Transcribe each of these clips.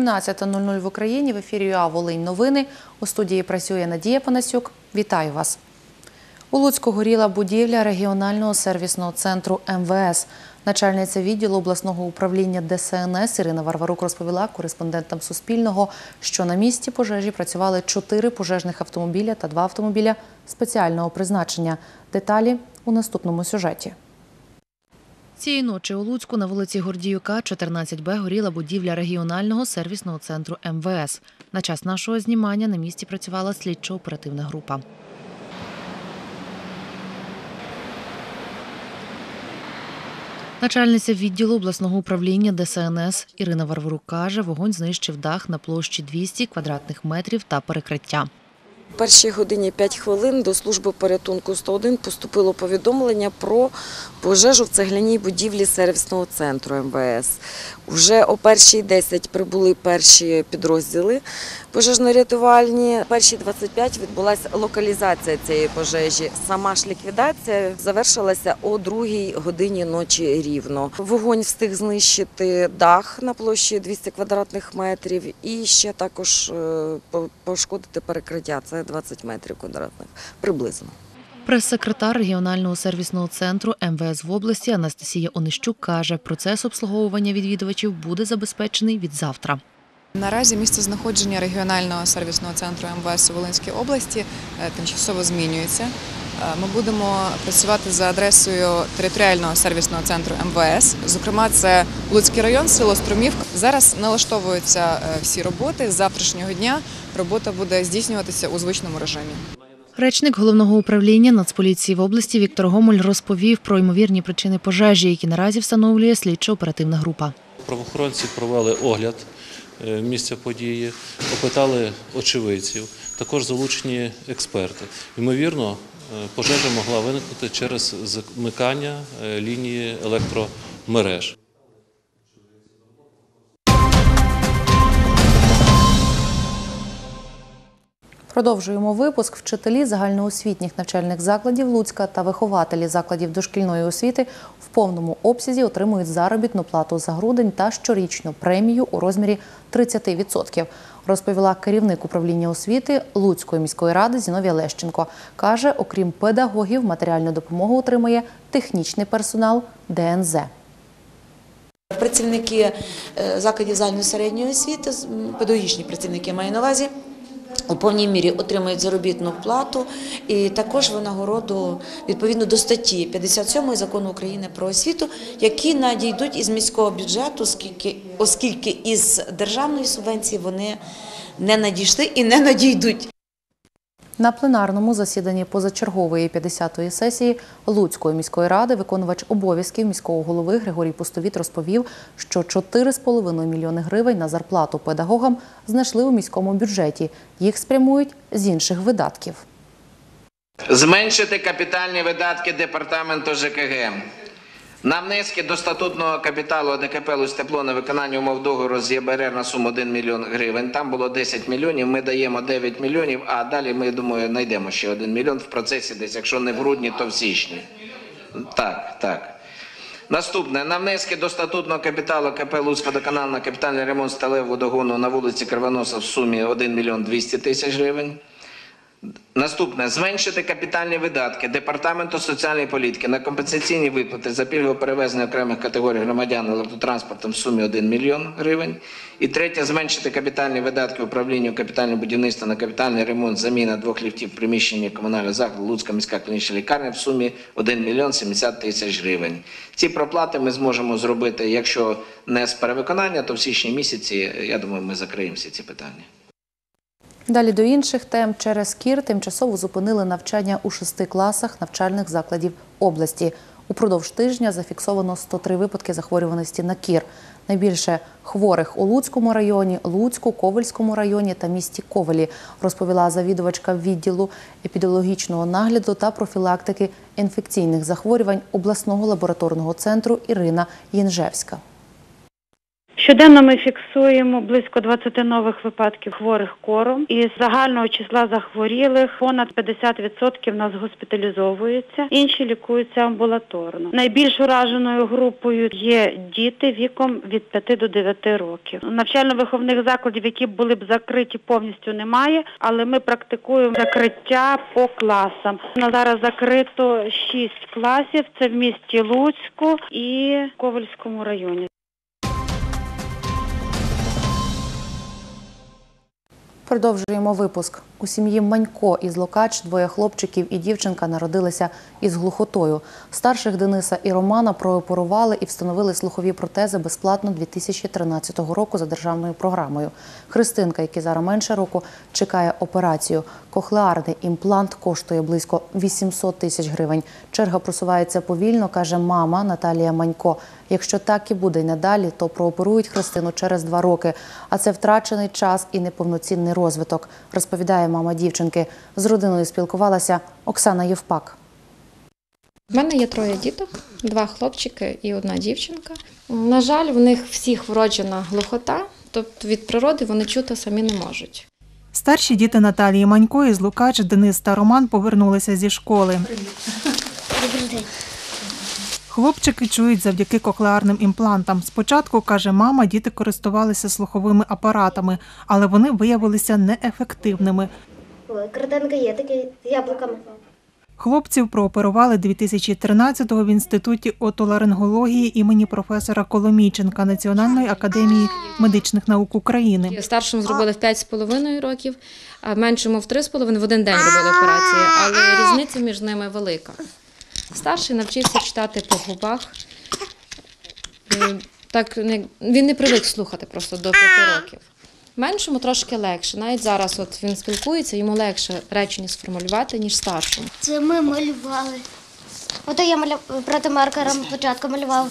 17.00 в Україні в ефірі ЮА Волинь новини. У студії працює Надія Панасюк. Вітаю вас. У Луцьку горіла будівля регіонального сервісного центру МВС. Начальниця відділу обласного управління ДСНС Ірина Варварук розповіла кореспондентам Суспільного, що на місці пожежі працювали чотири пожежних автомобіля та два автомобіля спеціального призначення. Деталі у наступному сюжеті. Цієї ночі у Луцьку на вулиці Гордіюка, 14Б, горіла будівля регіонального сервісного центру МВС. На час нашого знімання на місці працювала слідчо-оперативна група. Начальниця відділу обласного управління ДСНС Ірина Варварук каже, вогонь знищив дах на площі 200 квадратних метрів та перекриття. Першій годині 5 хвилин до служби порятунку 101 поступило повідомлення про пожежу в цегляній будівлі сервісного центру МВС. Уже о першій 10 прибули перші підрозділи пожежно-рятувальні. Перші 25 відбулася локалізація цієї пожежі. Сама ж ліквідація завершилася о другій годині ночі рівно. Вогонь встиг знищити дах на площі 200 квадратних метрів і ще також е, пошкодити перекриття. Це 20 метрів квадратних приблизно. Прес-секретар регіонального сервісного центру МВС в області Анастасія Онищук каже, процес обслуговування відвідувачів буде забезпечений від завтра. Наразі місце знаходження регіонального сервісного центру МВС у Волинській області е, тимчасово змінюється. Е, Ми будемо працювати за адресою територіального сервісного центру МВС. Зокрема, це Луцький район, село Струмівка. Зараз налаштовуються е, всі роботи. З завтрашнього дня робота буде здійснюватися у звичному режимі. Речник головного управління Нацполіції в області Віктор Гомоль розповів про ймовірні причини пожежі, які наразі встановлює слідчо-оперативна група. Правоохоронці провели огляд місця події, опитали очевидців, також залучені експерти. Ймовірно, е, пожежа могла виникнути через замикання е, лінії електромереж. Продовжуємо випуск. Вчителі загальноосвітніх навчальних закладів Луцька та вихователі закладів дошкільної освіти в повному обсязі отримують заробітну плату за грудень та щорічну премію у розмірі 30%, розповіла керівник управління освіти Луцької міської ради Зіновія Лещенко. Каже, окрім педагогів, матеріальну допомогу отримує технічний персонал ДНЗ. Працівники е, закладів загальної середньої освіти, педагогічні працівники маю на увазі, у повній мірі отримують заробітну плату і також винагороду відповідно до статті 57 закону України про освіту, які надійдуть із міського бюджету, оскільки, із державної субвенції вони не надійшли і не надійдуть. На пленарному засіданні позачергової 50-ї сесії Луцької міської ради виконувач обов'язків міського голови Григорій Пустовіт розповів, що 4,5 мільйони гривень на зарплату педагогам знайшли у міському бюджеті. Їх спрямують з інших видатків. Зменшити капітальні видатки департаменту ЖКГ. На внески до статутного капіталу ОДКП «Луцьтепло» на виконання умов договору з ЄБРР на суму 1 мільйон гривень. Там було 10 мільйонів, ми даємо 9 мільйонів, а далі ми, думаю, знайдемо ще 1 мільйон в процесі десь, якщо не в грудні, то в січні. Так, так. Наступне на внески до статутного капіталу КП «Луцькводоканал» на капітальний ремонт сталевого водогону на вулиці Кривоноса в сумі 1 мільйон 200 тисяч гривень. Наступне зменшити капітальні видатки департаменту соціальної політики на компенсаційні виплати за пільгове перевезення окремих категорій громадян електротранспортом в сумі 1 мільйон гривень. І третє зменшити капітальні видатки управлінню капітального будівництва на капітальний ремонт заміна двох ліфтів в приміщенні комунального закладу Луцька міська клінічна лікарня в сумі 1 мільйон 70 тисяч гривень. Ці проплати ми зможемо зробити, якщо не з перевиконання, то в січні місяці. Я думаю, ми закриємо всі ці питання. Далі до інших тем через кір тимчасово зупинили навчання у шести класах навчальних закладів області. Упродовж тижня зафіксовано 103 випадки захворюваності на кір. Найбільше хворих у Луцькому районі, Луцьку, Ковельському районі та місті Ковелі, розповіла завідувачка відділу епідеміологічного нагляду та профілактики інфекційних захворювань обласного лабораторного центру Ірина Єнжевська. Щоденно ми фіксуємо близько 20 нових випадків хворих кором. Із загального числа захворілих понад 50% нас госпіталізовується, інші лікуються амбулаторно. Найбільш ураженою групою є діти віком від 5 до 9 років. Навчально-виховних закладів, які були б закриті, повністю немає, але ми практикуємо закриття по класам. На зараз закрито 6 класів. Це в місті Луцьку і Ковальському районі. Продовжуємо випуск. У сім'ї Манько із Локач двоє хлопчиків і дівчинка народилися із глухотою. Старших Дениса і Романа прооперували і встановили слухові протези безплатно 2013 року за державною програмою. Христинка, який зараз менше року, чекає операцію. Кохлеарний імплант коштує близько 800 тисяч гривень. Черга просувається повільно, каже мама Наталія Манько. Якщо так і буде й надалі, то прооперують Христину через два роки. А це втрачений час і неповноцінний розвиток, розповідає мама дівчинки. З родиною спілкувалася Оксана Євпак. У мене є троє діток, два хлопчики і одна дівчинка. На жаль, в них всіх вроджена глухота, тобто від природи вони чути самі не можуть. Старші діти Наталії Манько із Лукач, Денис та Роман повернулися зі школи. Хлопчики чують завдяки коклеарним імплантам. Спочатку, каже мама, діти користувалися слуховими апаратами, але вони виявилися неефективними. Картинка є такі з яблуками. Хлопців прооперували 2013-го в інституті отоларингології імені професора Коломійченка Національної академії медичних наук України. Старшому зробили в 5,5 років, а меншому в 3,5 в один день робили операції, але різниця між ними велика. Старший навчився читати по губах. Е, Так, він не привик слухати просто до 5 років. Меншому трошки легше. Навіть зараз от він спілкується, йому легше речення сформулювати, ніж старшому. Це ми малювали. Ото я маля... проти маркером спочатку малював.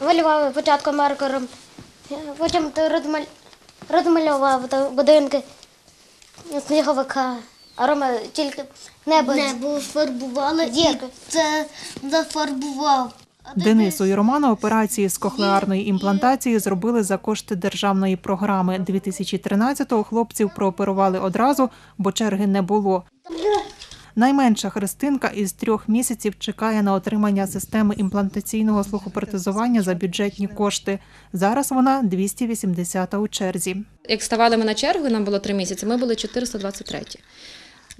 Малював спочатку маркером. Потім розмаль... розмалював будинки сніговика. А Рома тільки небо. Небо фарбували і це зафарбував. Денису і Роману операції з кохлеарної імплантації зробили за кошти державної програми. 2013-го хлопців прооперували одразу, бо черги не було. Найменша Христинка із трьох місяців чекає на отримання системи імплантаційного слухопротезування за бюджетні кошти. Зараз вона 280 у черзі. Як ставали ми на чергу, нам було три місяці, ми були 423.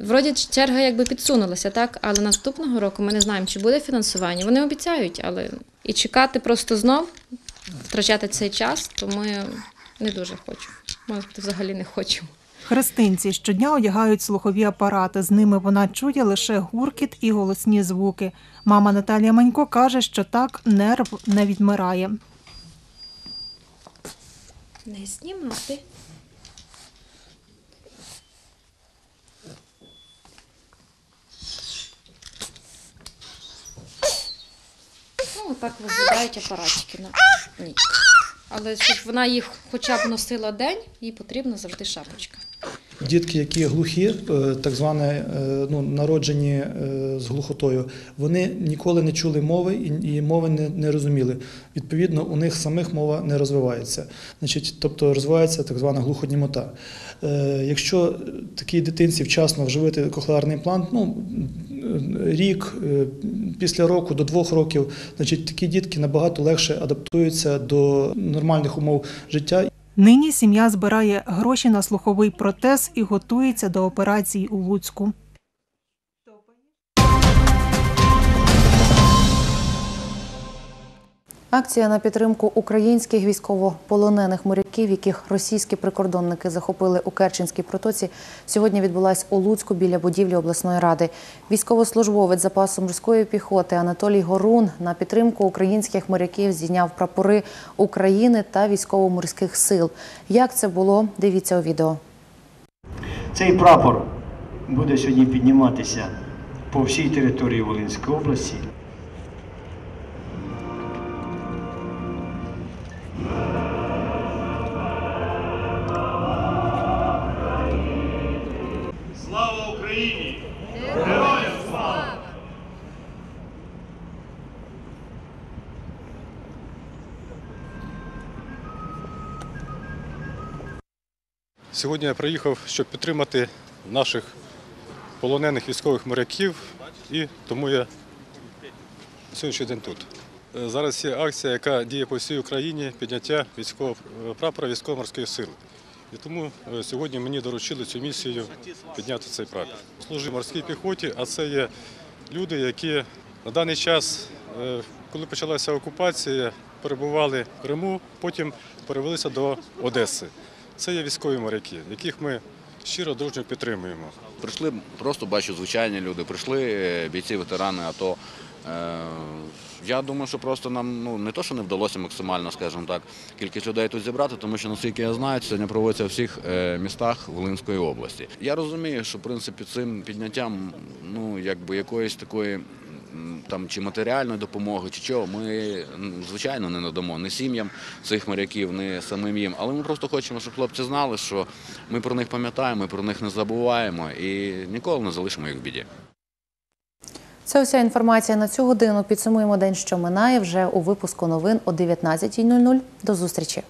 Вроді черга якби підсунулася, так, але наступного року ми не знаємо, чи буде фінансування. Вони обіцяють, але і чекати просто знов, втрачати цей час, то ми не дуже хочемо. Може, взагалі не хочемо. Христинці щодня одягають слухові апарати. З ними вона чує лише гуркіт і голосні звуки. Мама Наталія Манько каже, що так нерв не відмирає. Не знімати. Ну, так виглядають апаратики на ніч. Але щоб вона їх хоча б носила день, їй потрібна завжди шапочка. Дітки, які глухі, е, так зване е, ну, народжені е, з глухотою, вони ніколи не чули мови і мови не, розуміли. Відповідно, у них самих мова не розвивається. Значить, тобто розвивається так звана глухонімота. Якщо такій дитинці вчасно вживити кохлеарний імплант, ну рік після року до двох років, значить такі дітки набагато легше адаптуються до нормальних умов життя Нині сім'я збирає гроші на слуховий протез і готується до операції у Луцьку. Акція на підтримку українських військовополонених моряків, яких російські прикордонники захопили у Керченській протоці, сьогодні відбулась у Луцьку біля будівлі обласної ради. Військовослужбовець запасу морської піхоти Анатолій Горун на підтримку українських моряків зійняв прапори України та військово-морських сил. Як це було? Дивіться у відео. Цей прапор буде сьогодні підніматися по всій території Волинської області. Сьогодні я приїхав, щоб підтримати наших полонених військових моряків, і тому я на сьогоднішній день тут. Е, Зараз є акція, яка діє по всій Україні підняття військового е, прапора військово-морської сили. І тому е, сьогодні мені доручили цю місію підняти цей прапор. Служу в морській піхоті, а це є люди, які на даний час, коли почалася окупація, перебували в Криму, потім перевелися до Одеси. Це є військові моряки, яких ми щиро дружньо підтримуємо. Прийшли просто бачу звичайні люди. Прийшли е, бійці, ветерани. АТО. Е, я думаю, що просто нам ну не то, що не вдалося максимально, скажімо так, кількість людей тут зібрати, тому що наскільки я знаю, сьогодні проводиться в всіх е, містах Волинської області. Я розумію, що в принципі цим підняттям ну якби якоїсь такої. Там чи матеріальної допомоги, чи чого, ми звичайно не надамо ні сім'ям цих моряків, ні самим їм. Але ми просто хочемо, щоб хлопці знали, що ми про них пам'ятаємо, ми про них не забуваємо і ніколи не залишимо їх в біді. Це уся інформація на цю годину. Підсумуємо день, що минає вже у випуску новин о 19.00. До зустрічі.